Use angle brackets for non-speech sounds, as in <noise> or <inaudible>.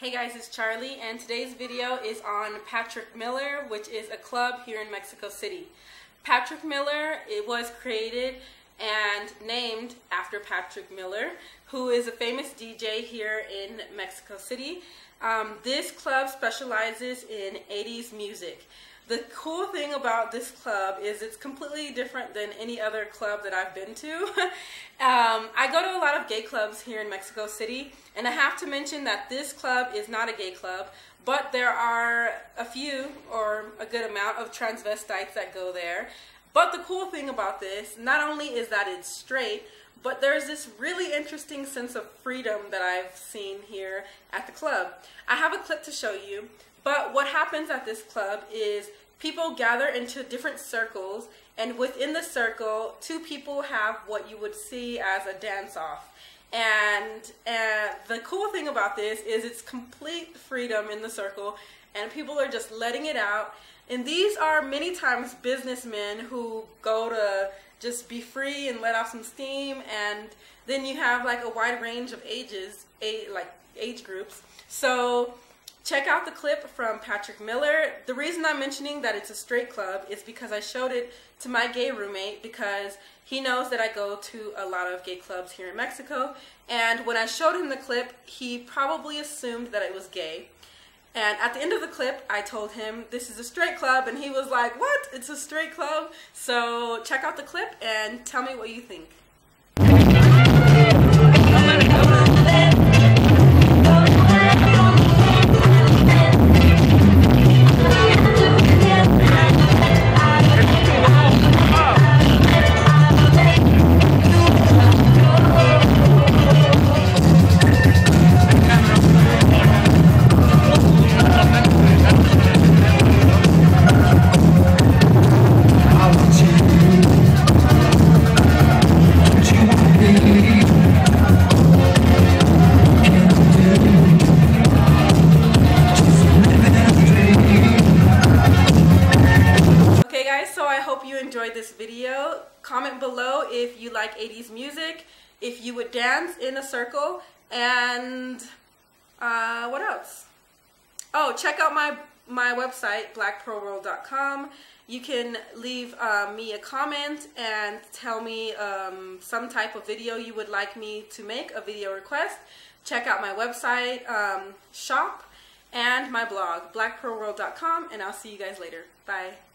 Hey guys, it's Charly and today's video is on Patrick Miller, which is a club here in Mexico City. Patrick Miller, it was created and named after Patrick Miller, who is a famous DJ here in Mexico City. Um, this club specializes in 80s music. The cool thing about this club is it's completely different than any other club that I've been to. <laughs> um, I go to a lot of gay clubs here in Mexico City, and I have to mention that this club is not a gay club, but there are a few or a good amount of transvestites that go there. But the cool thing about this, not only is that it's straight, but there's this really interesting sense of freedom that I've seen here at the club. I have a clip to show you. But what happens at this club is people gather into different circles, and within the circle, two people have what you would see as a dance off. And, and the cool thing about this is it's complete freedom in the circle, and people are just letting it out. And these are many times businessmen who go to just be free and let off some steam. And then you have like a wide range of ages, like age groups. So check out the clip from Patrick Miller. The reason I'm mentioning that it's a straight club is because I showed it to my gay roommate because he knows that I go to a lot of gay clubs here in Mexico. And when I showed him the clip, he probably assumed that it was gay. And at the end of the clip, I told him this is a straight club, and he was like, What? It's a straight club? So check out the clip and tell me what you think. Enjoyed this video. Comment below if you like 80s music, if you would dance in a circle, and uh, what else? Oh, check out my, my website, blackpearlworld.com. You can leave uh, me a comment and tell me um, some type of video you would like me to make, a video request. Check out my website, um, shop, and my blog, blackpearlworld.com, and I'll see you guys later. Bye.